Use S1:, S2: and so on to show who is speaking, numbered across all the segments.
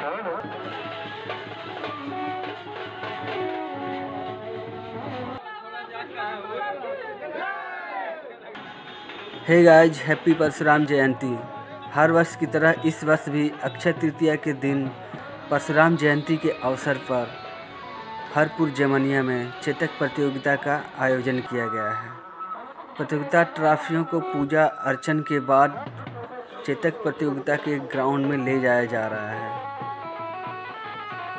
S1: Hey guys happy Parshuram Jayanti हर वर्ष की तरह इस वर्ष भी अक्षय तृतीया के दिन परशुराम जयंती के अवसर पर हरपुर जमनिया में चेतक प्रतियोगिता का आयोजन किया गया है। प्रतियोगिता ट्रॉफियों को पूजा अर्चन के बाद चेतक प्रतियोगिता के ग्राउंड में ले जाया जा रहा है।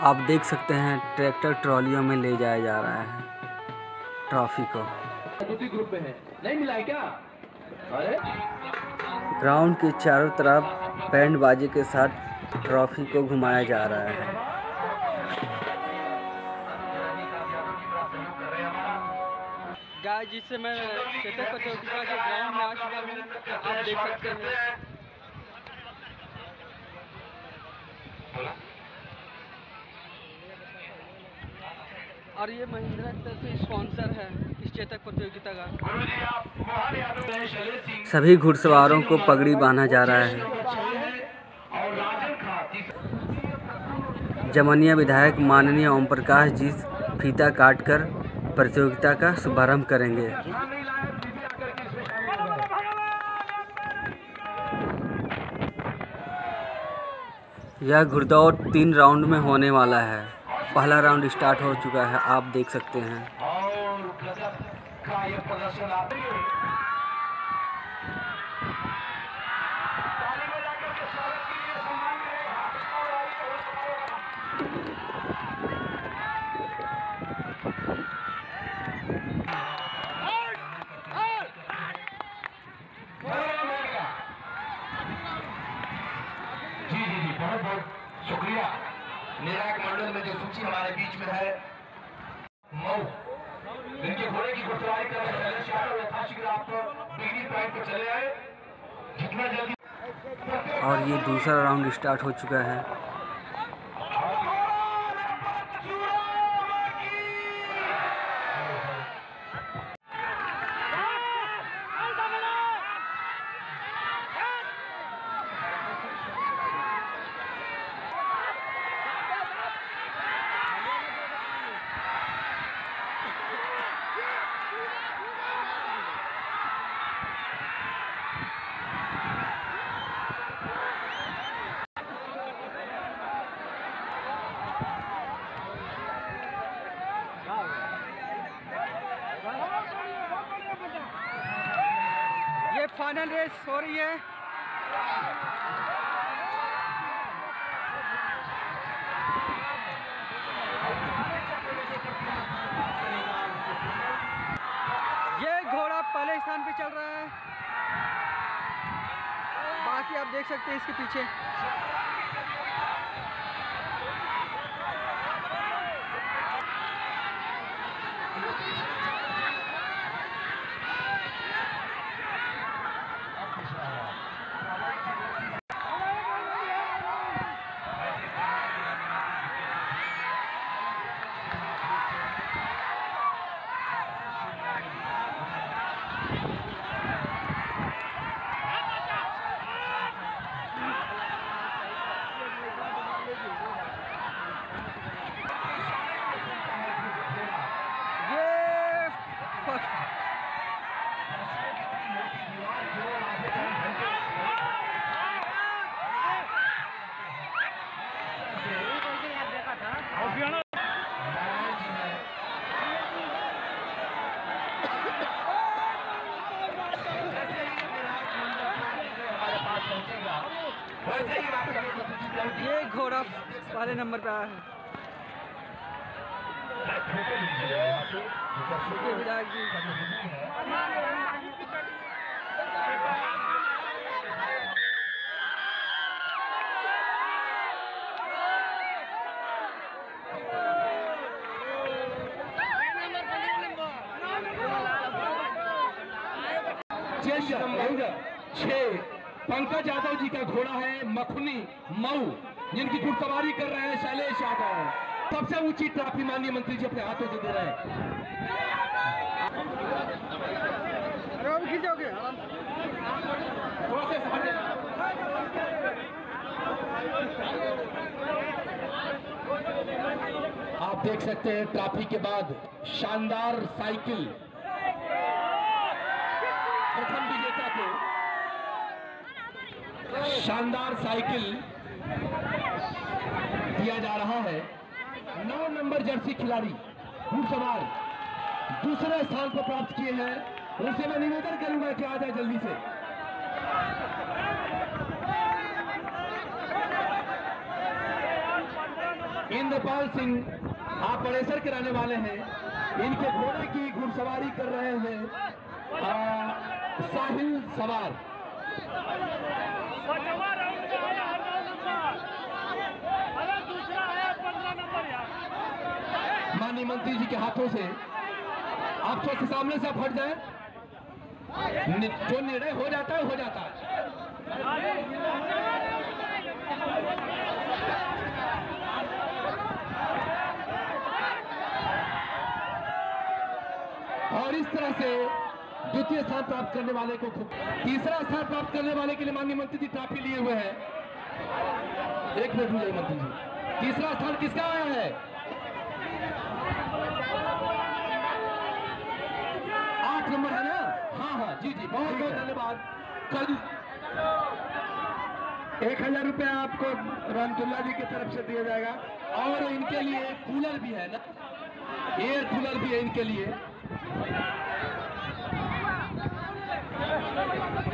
S1: आप देख सकते हैं ट्रैक्टर ट्रॉलियों में ले जाया जा रहा है। ट्रॉफी को।
S2: ग्रुप में है। नहीं मिला है क्या? अरे।
S1: ग्राउंड के चारों तरफ़ बैंड बाजे के साथ ट्रॉफी को घुमाया जा रहा है। गाय जिससे मैं चेतक प्रतियोगिता के ग्राउंड में आ चुका हूँ आप देख सकते हैं। और ये महिंद्रा की तरफ़ से स्पॉन्सर है, इस चेतक प्रतियोगिता का। सभी घुड़सवारों को पगड़ी बांधा जा रहा है। जमनिया विधायक माननीय ओम प्रकाश जी फीता काटकर प्रतियोगिता का शुभारंभ करेंगे। यह घुड़दौड़ तीन राउंड में होने वाला है। पहला राउंड स्टार्ट हो चुका है आप देख सकते हैं।
S2: और गजब का ये प्रदर्शन आप जी जी जी बहुत बहुत शुक्रिया में जो सूची हमारे बीच में है, मऊ। जिनके घोड़े की घुड़सवारी कर रहे शैलेश यादव यथाशीघ्र आप डिग्री पॉइंट पर चले आए। जितना जल्दी
S1: और ये दूसरा राउंड स्टार्ट हो चुका है। फाइनल रेस हो रही है। ये घोड़ा पहले स्थान पे चल रहा है। बाकी आप देख सकते हैं इसके पीछे ये फ़र्स्ट ये घोड़ा पहले नंबर पे आया है। विधायक जी।
S2: छह। पंकज यादव जी का घोड़ा है मखनी मऊ जिनकी घुड़सवारी कर रहे हैं शैलेश यादव। सबसे ऊँची ट्रॉफी माननीय मंत्री जी अपने हाथों से दे रहे हैं। आप देख सकते हैं ट्रॉफी के बाद शानदार साइकिल। प्रथम विजेता को शानदार साइकिल दिया जा रहा है। नौ नंबर जर्सी खिलाड़ी, घुड़सवार, दूसरे स्थान पर प्राप्त किए हैं। उनसे मैं निवेदन करूँगा कि आ जाए जल्दी से। इंद्रपाल सिंह, आप बड़ेसर के रहने वाले हैं। इनके घोड़े की घुड़सवारी कर रहे हैं। साहिल सवार। माननीय मंत्री जी के हाथों से आप सबके सामने से आप हट जाए। जो निर्णय हो जाता है, हो जाता है। और इस तरह से द्वितीय स्थान प्राप्त करने वाले को तीसरा स्थान प्राप्त करने वाले के लिए माननीय मंत्री जी ट्रॉफी लिए हुए हैं। एक मिनट जाइए मंत्री जी। तीसरा स्थान किसका आया है? आठ नंबर है ना? हाँ हाँ जी जी, बहुत बहुत धन्यवाद। कल एक हज़ार रुपया आपको रहमतुल्ला जी की तरफ़ से दिया जाएगा। और इनके लिए कूलर भी है ना? एयर कूलर भी है इनके लिए। Thank you.